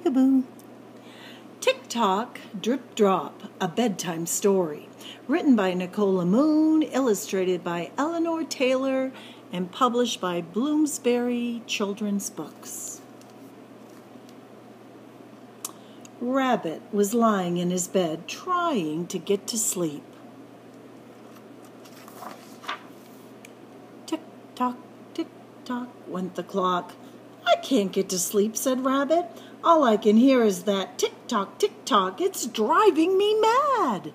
Peekaboo. Tick Tock, Drip Drop, a bedtime story. Written by Nicola Moon, illustrated by Eleanor Taylor, and published by Bloomsbury Children's Books. Rabbit was lying in his bed trying to get to sleep. Tick tock, tick tock went the clock. I can't get to sleep, said Rabbit. All I can hear is that tick tock, tick tock. It's driving me mad.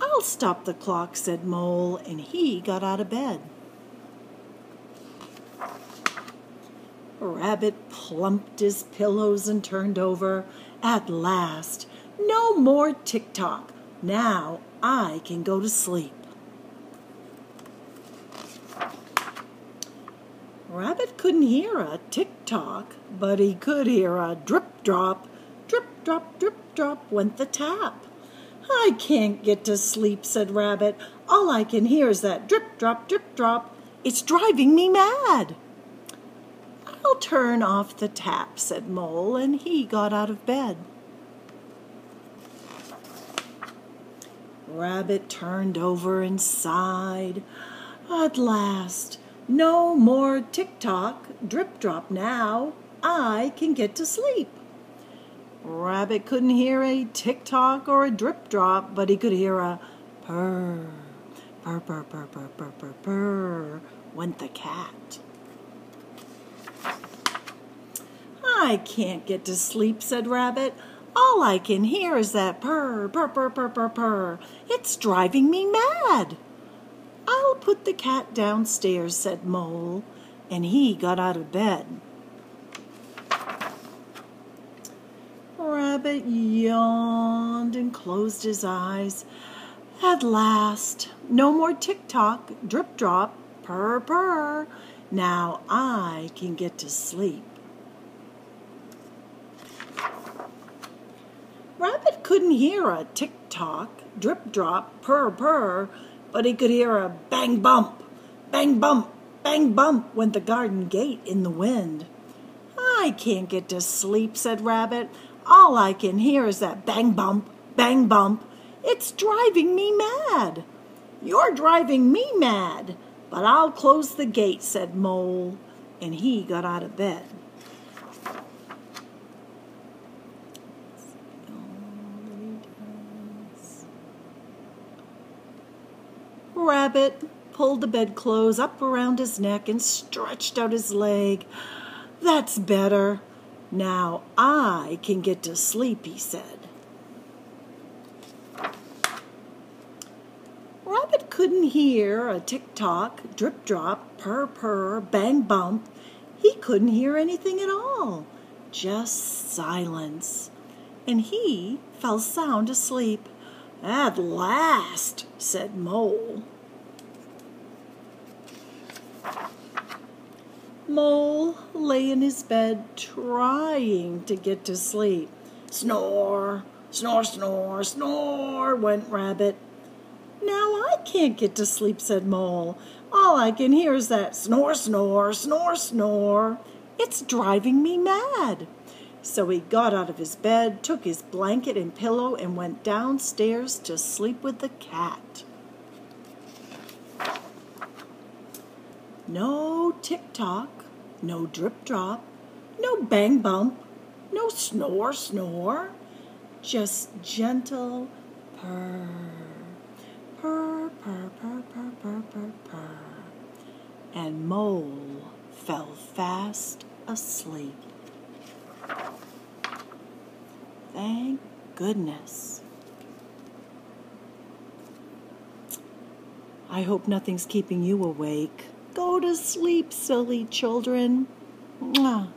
I'll stop the clock, said Mole, and he got out of bed. Rabbit plumped his pillows and turned over. At last, no more tick tock. Now I can go to sleep. Rabbit couldn't hear a tick-tock, but he could hear a drip-drop. Drip-drop, drip-drop went the tap. I can't get to sleep, said Rabbit. All I can hear is that drip-drop, drip-drop. It's driving me mad. I'll turn off the tap, said Mole, and he got out of bed. Rabbit turned over and sighed. At last, no more tick-tock, drip-drop now. I can get to sleep. Rabbit couldn't hear a tick-tock or a drip-drop, but he could hear a purr. Purr, purr, purr, purr, purr, purr, purr, went the cat. I can't get to sleep, said Rabbit. All I can hear is that purr, purr, purr, purr, purr, purr. It's driving me mad. I'll put the cat downstairs, said Mole, and he got out of bed. Rabbit yawned and closed his eyes. At last, no more tick-tock, drip-drop, purr-purr. Now I can get to sleep. Rabbit couldn't hear a tick-tock, drip-drop, purr-purr, but he could hear a bang bump, bang bump, bang bump went the garden gate in the wind. I can't get to sleep, said Rabbit. All I can hear is that bang bump, bang bump. It's driving me mad. You're driving me mad, but I'll close the gate, said Mole, and he got out of bed. Rabbit pulled the bedclothes up around his neck and stretched out his leg. That's better. Now I can get to sleep, he said. Rabbit couldn't hear a tick-tock, drip-drop, purr-purr, bang-bump. He couldn't hear anything at all, just silence. And he fell sound asleep. At last, said Mole. Mole lay in his bed trying to get to sleep. Snore, snore, snore, snore, went Rabbit. Now I can't get to sleep, said Mole. All I can hear is that snore, snore, snore, snore. It's driving me mad. So he got out of his bed, took his blanket and pillow, and went downstairs to sleep with the cat. No tick-tock, no drip-drop, no bang-bump, no snore-snore, just gentle purr, purr, purr, purr, purr, purr, purr, purr. And Mole fell fast asleep. Thank goodness. I hope nothing's keeping you awake. Go to sleep, silly children. Mwah.